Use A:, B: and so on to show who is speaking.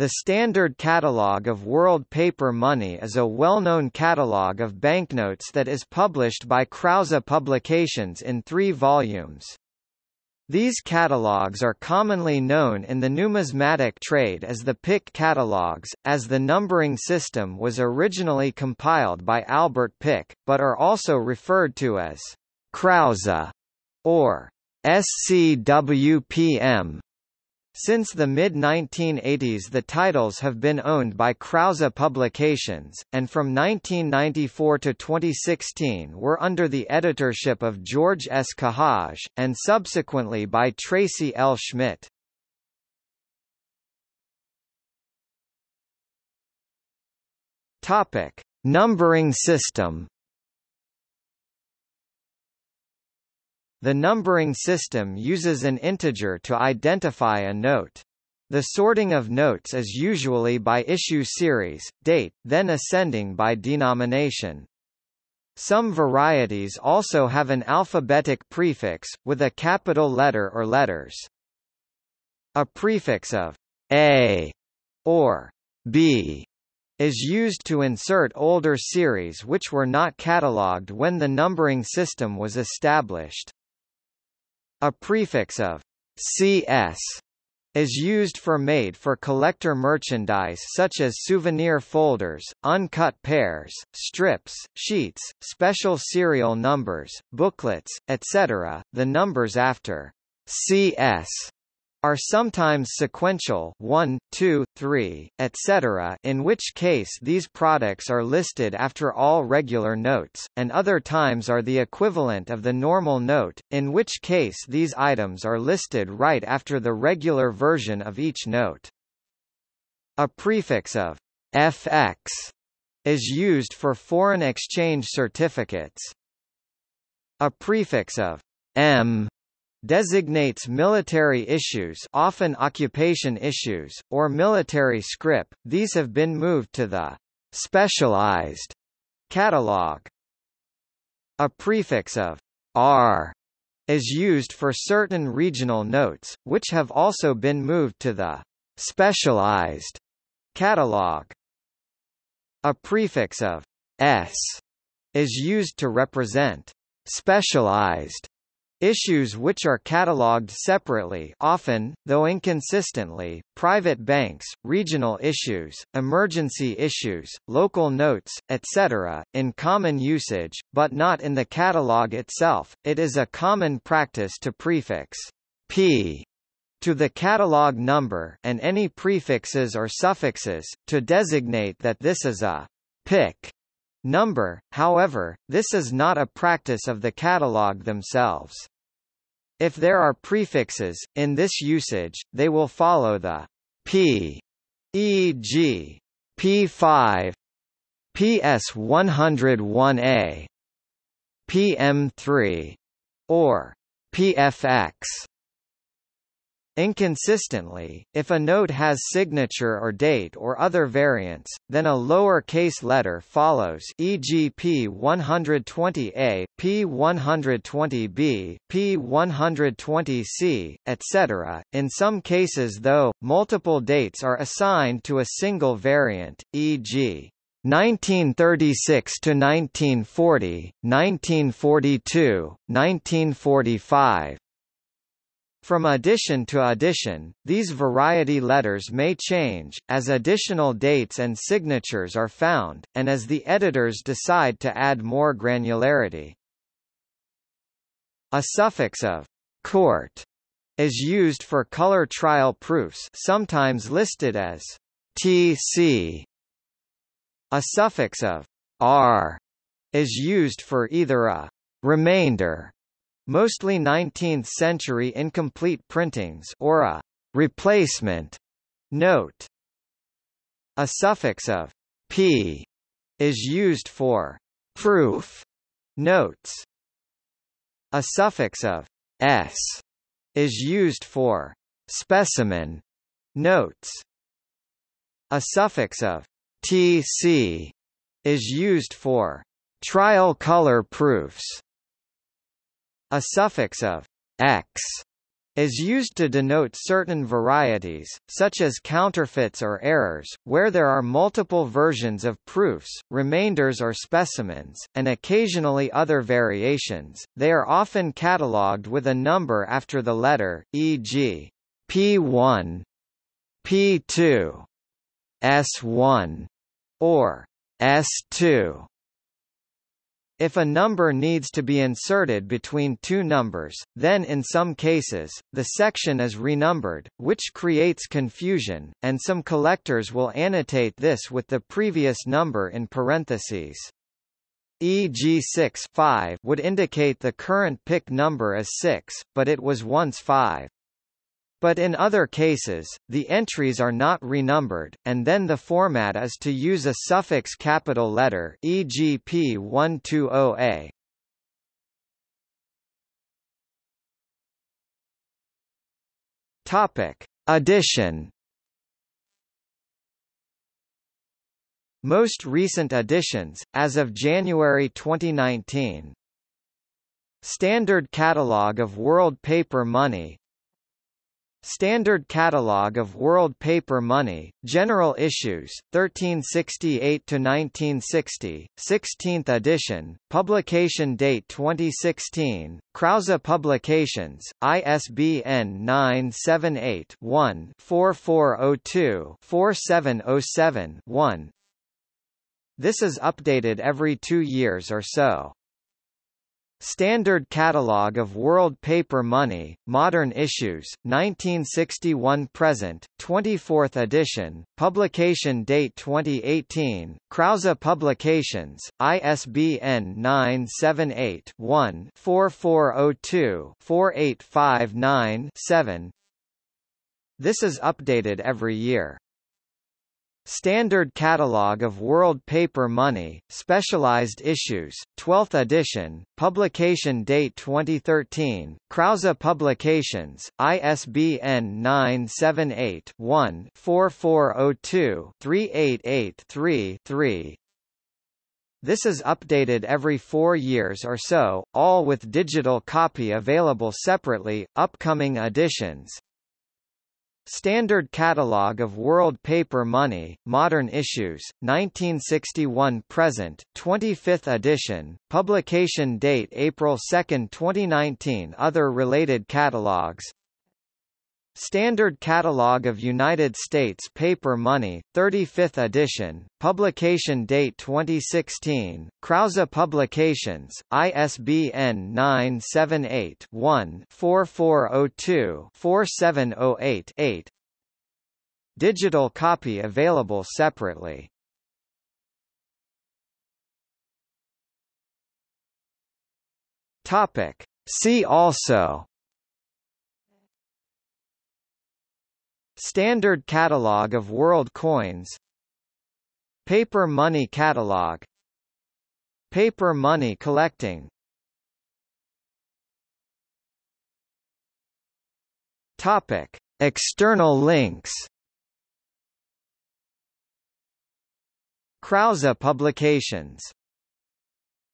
A: The Standard Catalogue of World Paper Money is a well-known catalogue of banknotes that is published by Krause Publications in three volumes. These catalogues are commonly known in the numismatic trade as the Pick catalogues, as the numbering system was originally compiled by Albert Pick, but are also referred to as Krause or SCWPM. Since the mid-1980s the titles have been owned by Krause Publications, and from 1994 to 2016 were under the editorship of George S. Cuhaj, and subsequently by Tracy L. Schmidt. Topic. Numbering system The numbering system uses an integer to identify a note. The sorting of notes is usually by issue series, date, then ascending by denomination. Some varieties also have an alphabetic prefix, with a capital letter or letters. A prefix of A or B is used to insert older series which were not catalogued when the numbering system was established. A prefix of CS is used for made for collector merchandise such as souvenir folders, uncut pairs, strips, sheets, special serial numbers, booklets, etc. The numbers after CS are sometimes sequential 1, 2, 3, etc. in which case these products are listed after all regular notes, and other times are the equivalent of the normal note, in which case these items are listed right after the regular version of each note. A prefix of FX is used for foreign exchange certificates. A prefix of M designates military issues often occupation issues, or military scrip, these have been moved to the specialized catalog. A prefix of R is used for certain regional notes, which have also been moved to the specialized catalog. A prefix of S is used to represent specialized Issues which are catalogued separately often, though inconsistently, private banks, regional issues, emergency issues, local notes, etc., in common usage, but not in the catalogue itself. It is a common practice to prefix P to the catalog number and any prefixes or suffixes, to designate that this is a pick number, however, this is not a practice of the catalog themselves. If there are prefixes, in this usage, they will follow the p, e.g., p5, ps101a, pm3, or pfx. Inconsistently, if a note has signature or date or other variants, then a lower case letter follows e.g. P120A, P120B, P120C, etc. In some cases though, multiple dates are assigned to a single variant, e.g. 1936 to 1940, 1942, 1945, from edition to edition, these variety letters may change, as additional dates and signatures are found, and as the editors decide to add more granularity. A suffix of court is used for color trial proofs sometimes listed as TC. A suffix of R is used for either a remainder mostly 19th-century incomplete printings or a replacement note. A suffix of p is used for proof notes. A suffix of s is used for specimen notes. A suffix of tc is used for trial color proofs. A suffix of x is used to denote certain varieties, such as counterfeits or errors, where there are multiple versions of proofs, remainders or specimens, and occasionally other variations. They are often catalogued with a number after the letter, e.g. P1, P2, S1, or S2. If a number needs to be inserted between two numbers, then in some cases, the section is renumbered, which creates confusion, and some collectors will annotate this with the previous number in parentheses. E.g. 6 5 would indicate the current pick number is 6, but it was once 5. But in other cases, the entries are not renumbered, and then the format is to use a suffix capital letter e.g. P120A. Topic: Addition. Most recent additions, as of January 2019. Standard Catalogue of World Paper Money Standard Catalogue of World Paper Money, General Issues, 1368–1960, 16th edition, publication date 2016, Krause Publications, ISBN 978-1-4402-4707-1 This is updated every two years or so. Standard Catalogue of World Paper Money, Modern Issues, 1961–present, 24th edition, publication date 2018, Krause Publications, ISBN 978-1-4402-4859-7 This is updated every year. Standard Catalogue of World Paper Money, Specialized Issues, 12th edition, publication date 2013, Krause Publications, ISBN 978-1-4402-3883-3 This is updated every four years or so, all with digital copy available separately, upcoming editions, Standard Catalogue of World Paper Money, Modern Issues, 1961–present, 25th edition, publication date April 2, 2019 Other related catalogues Standard Catalogue of United States Paper Money, 35th edition, publication date 2016, Krause Publications, ISBN 978-1-4402-4708-8 Digital copy available separately. Topic. See also Standard Catalogue of World Coins Paper Money Catalog Paper Money Collecting Topic. External links Krause Publications